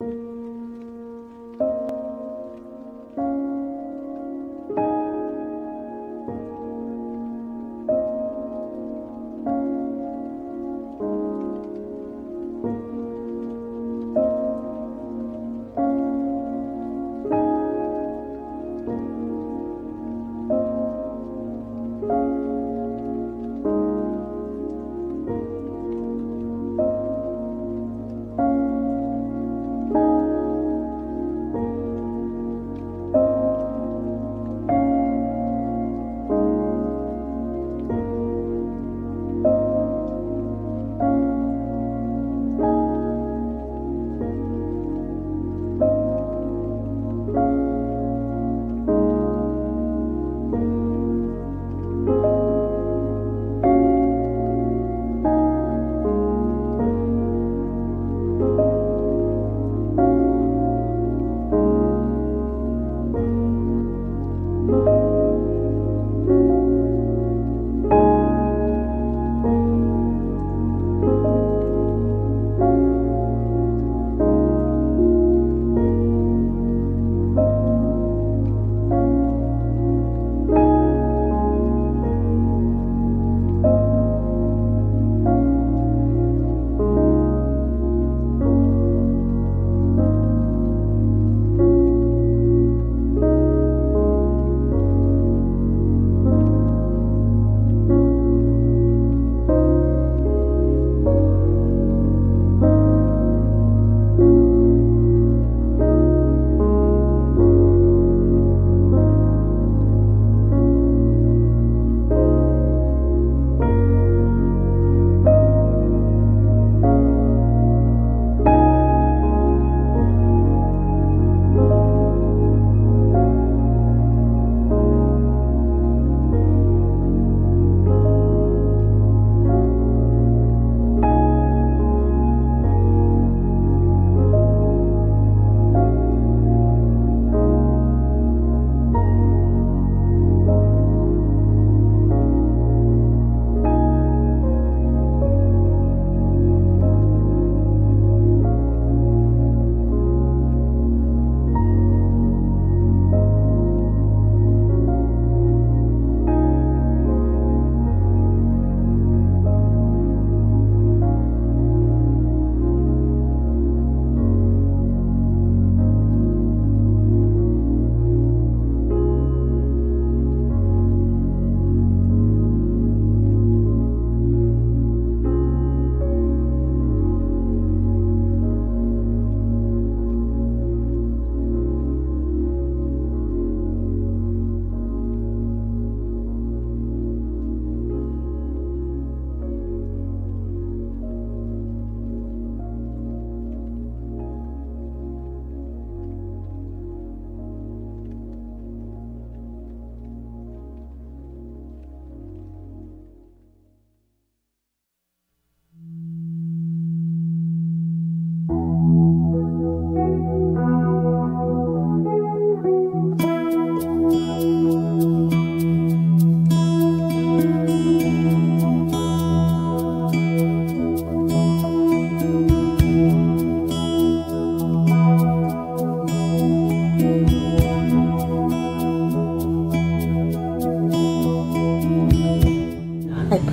Hi,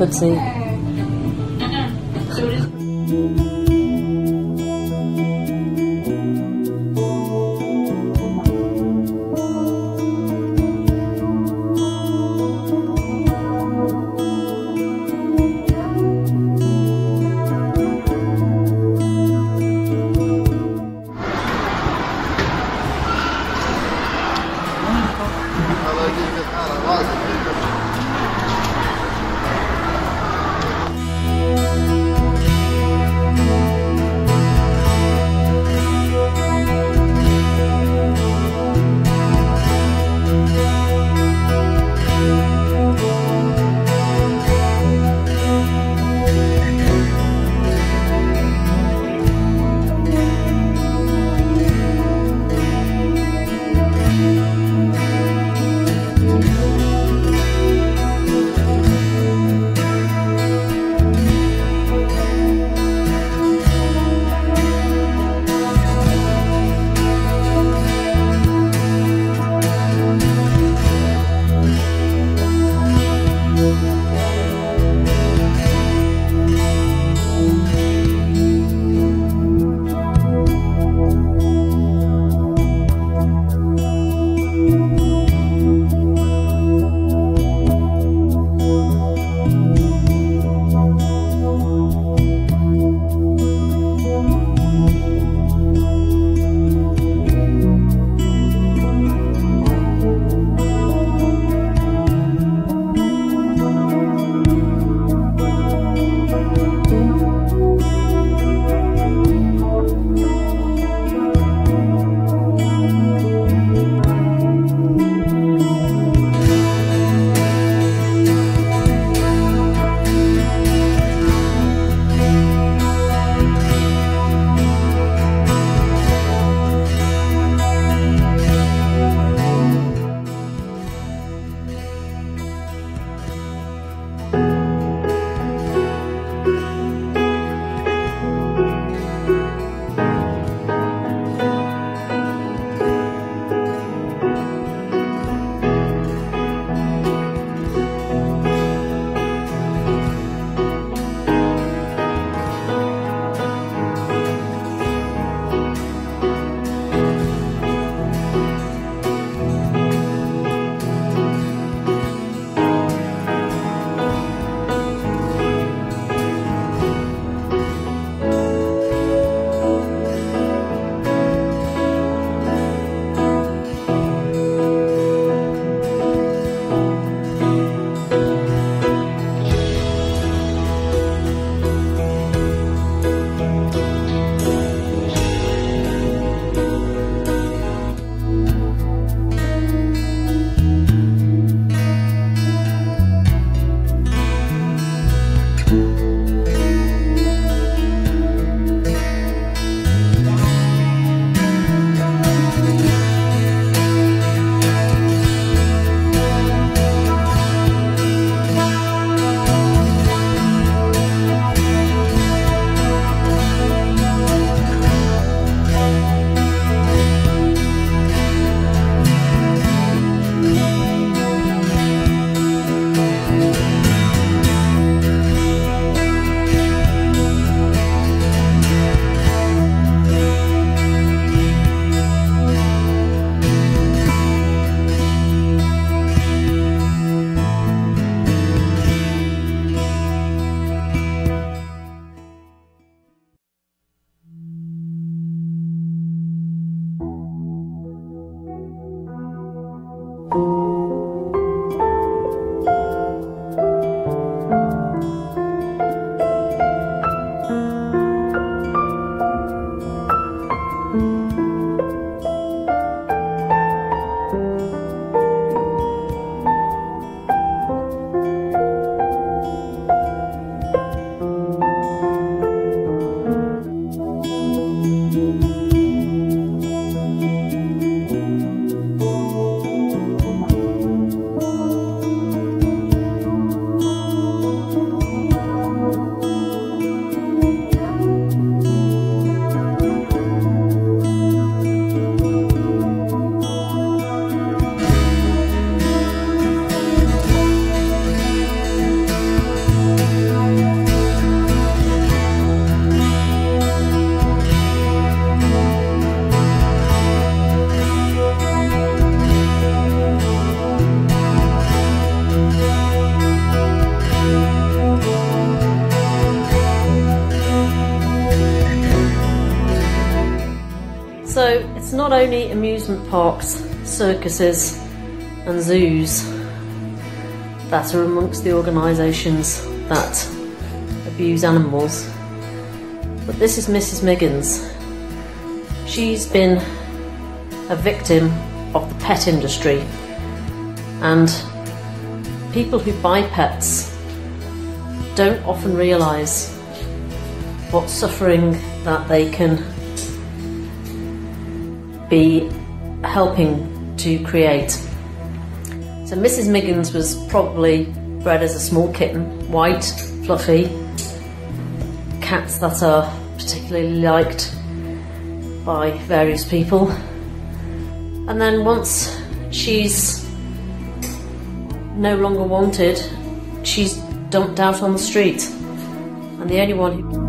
Putsy. So not only amusement parks, circuses, and zoos that are amongst the organisations that abuse animals, but this is Mrs. Miggins. She's been a victim of the pet industry, and people who buy pets don't often realise what suffering that they can be helping to create. So Mrs. Miggins was probably bred as a small kitten, white, fluffy, cats that are particularly liked by various people. And then once she's no longer wanted, she's dumped out on the street. And the only one who